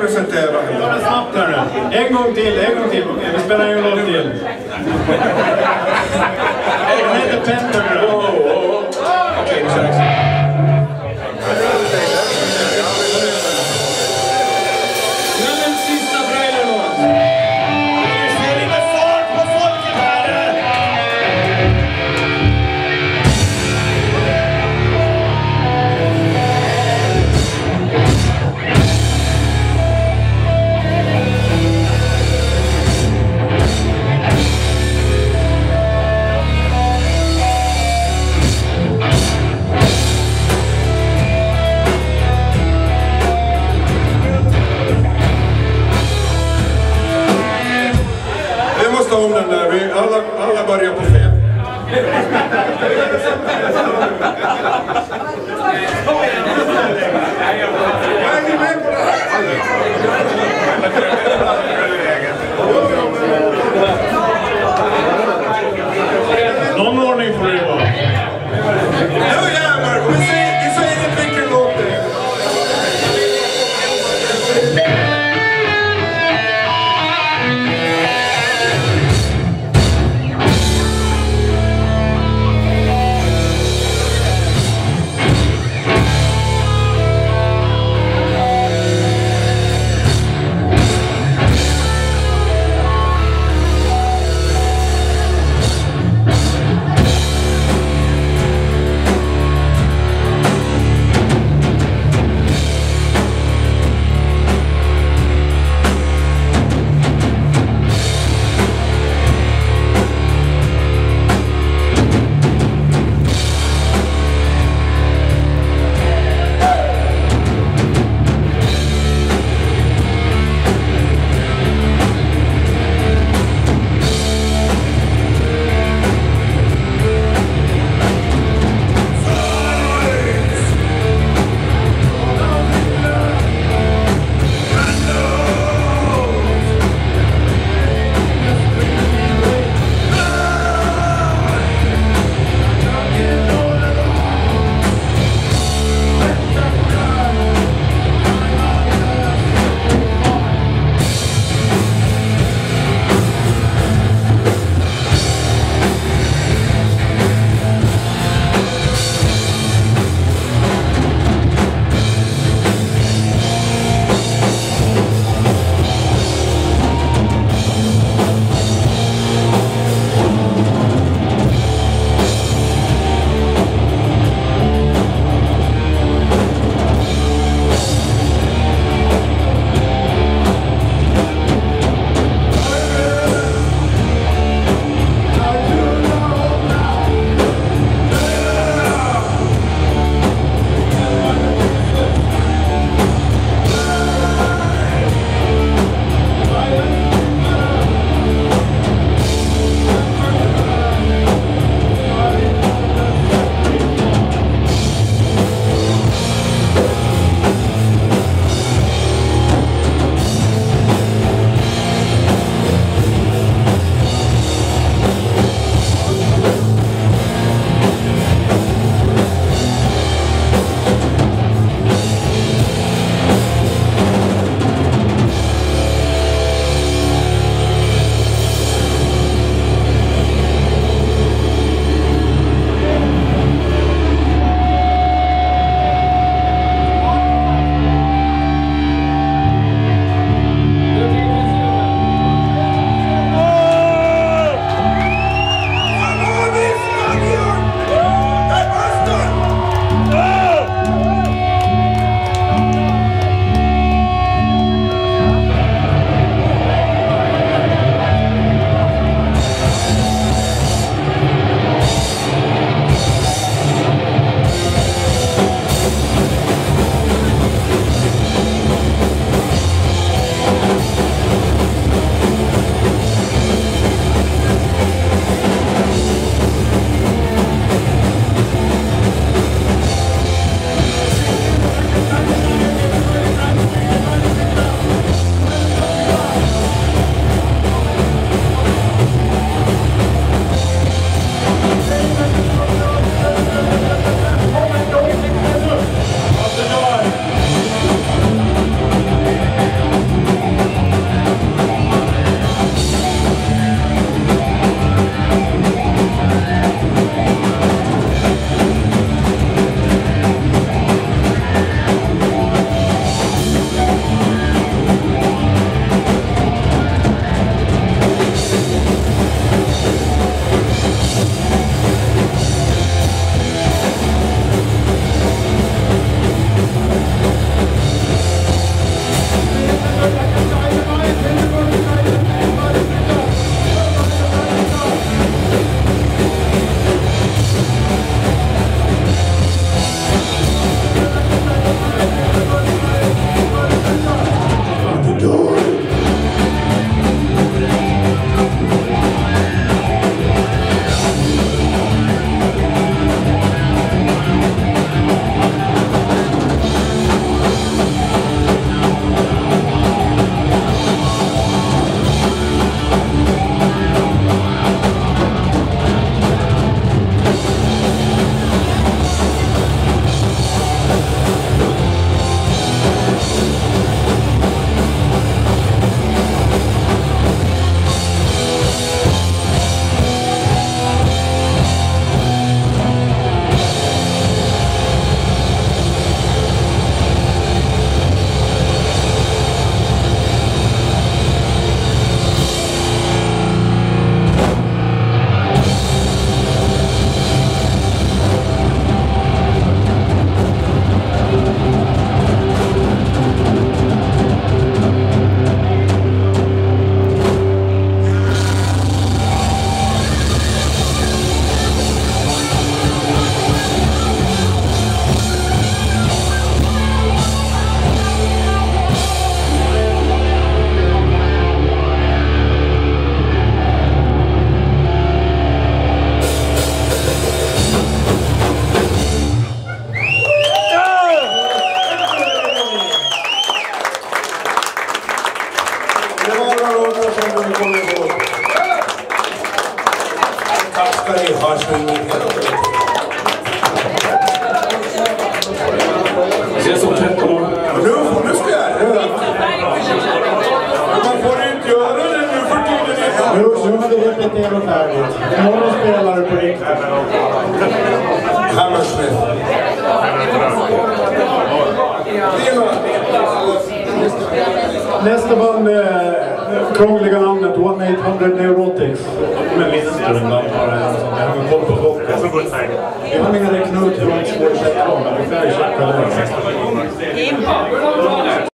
presentera henne. Bara snabbt här nu. En gång till, en gång till. Vi spelar en låt till. Ha om den där. Vi alla, alla börjar på fel. låtar som du kommer ihåg. Tack ska ni ha så mycket. Ses om 13 år. Man får inte göra det nu för tiden. Nu, nu har färdigt. Imorgon spelar på Riksdagen. Hammersmith. Nästa band är krångliga namnet 1-800 Neurotics. Med Lindström bara. Jag har koll på folk. Vi har inga långt svårt det är. Men vi kan ju checka det.